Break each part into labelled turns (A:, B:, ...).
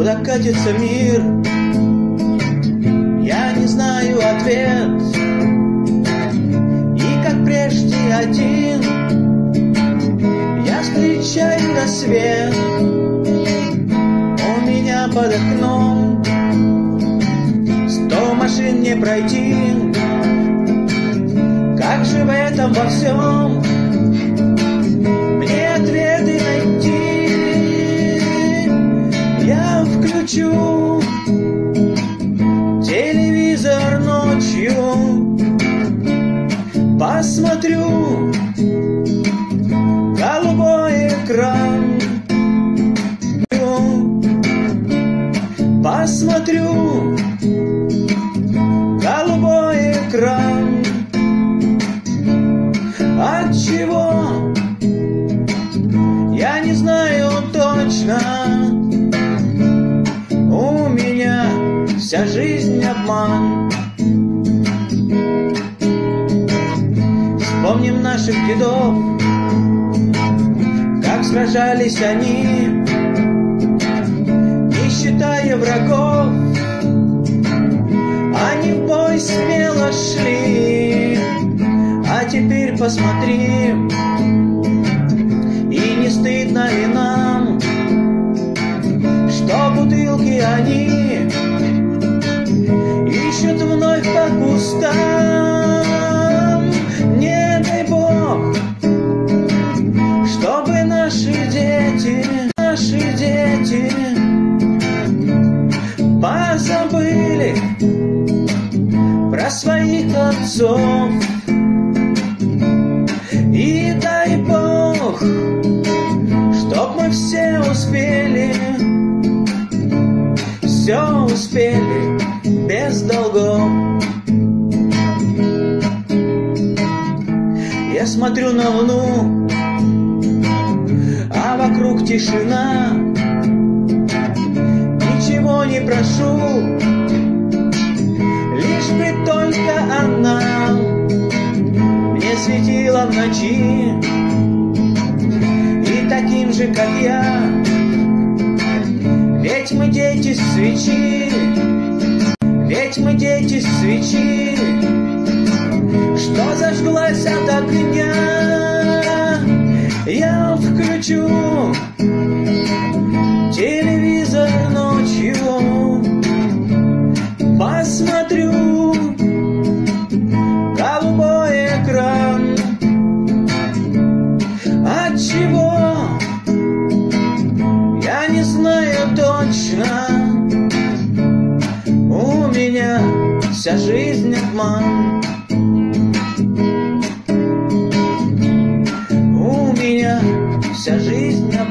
A: Куда катится мир? Я не знаю ответ. И как прежде один Я встречаю рассвет У меня под окном Сто машин не пройти. Как же в этом во всем Я включу телевизор ночью Посмотрю голубой экран Посмотрю голубой экран От чего? Я не знаю точно вся жизнь обман. Вспомним наших дедов Как сражались они. Не считая врагов Они в бой смело шли. А теперь посмотри И не стыдно ли нам Что бутылки они Вновь по кустам. Не дай Бог Чтобы наши дети Наши дети Позабыли Про своих отцов. И дай Бог Чтоб мы все успели Все успели без долгов смотрю на луну А вокруг тишина. Ничего не прошу Лишь бы только она Мне светила в ночи. И таким же, как я Ведь мы дети свечи Ведь мы дети свечи огня Я включу телевизор ночью. Посмотрю голубой экран. От чего? Я не знаю точно. У меня вся жизнь обман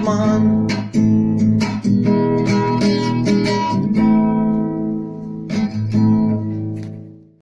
A: У